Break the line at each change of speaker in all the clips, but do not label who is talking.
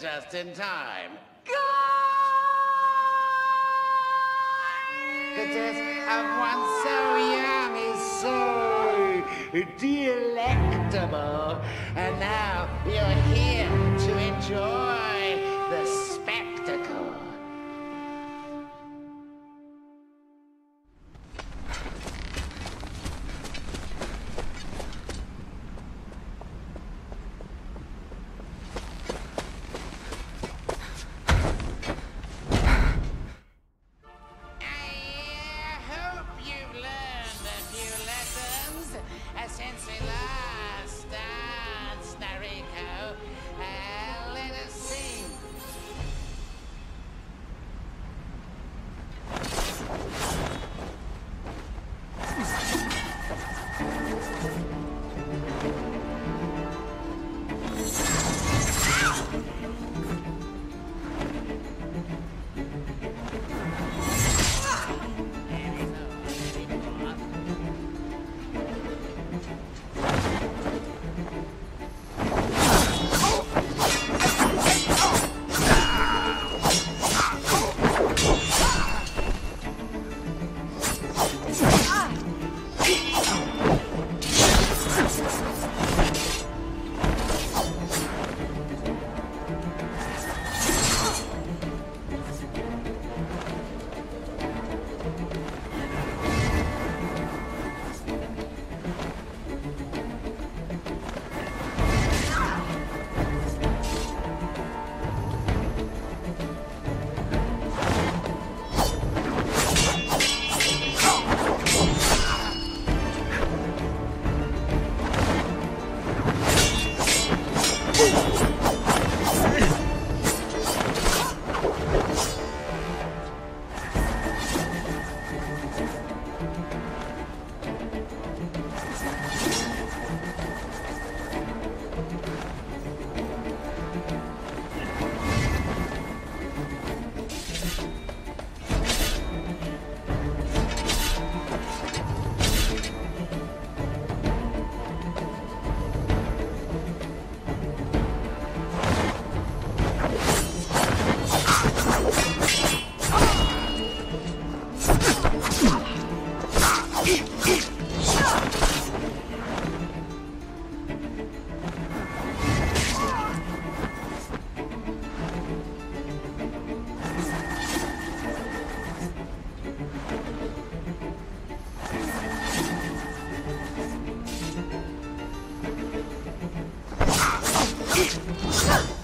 Just in time. The death of one delectable. And now you're here to enjoy since we last danced, Nariko. Uh, あっ!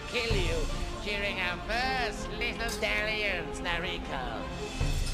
Didn't kill you during our first little dalliance, Nariko.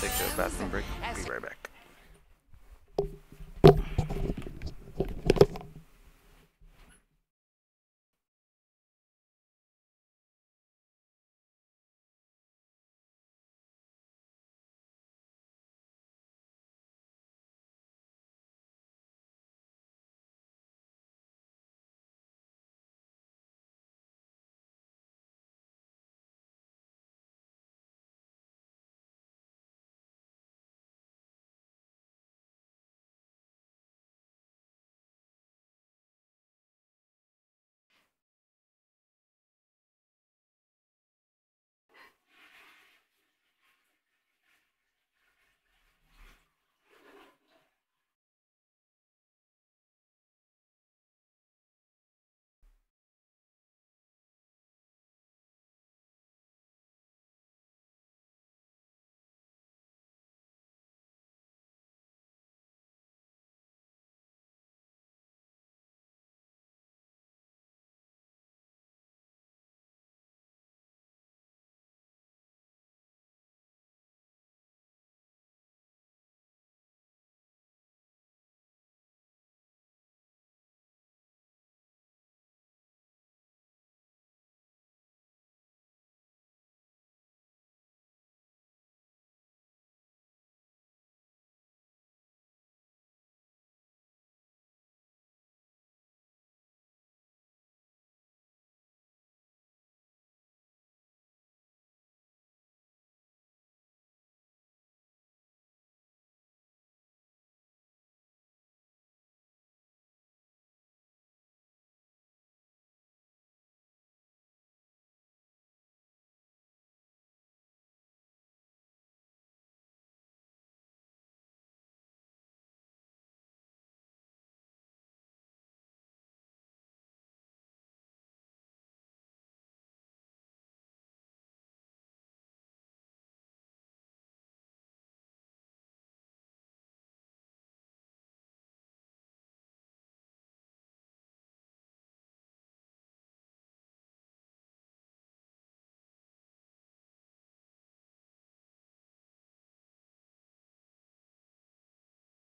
Take a bathroom break. Be right back.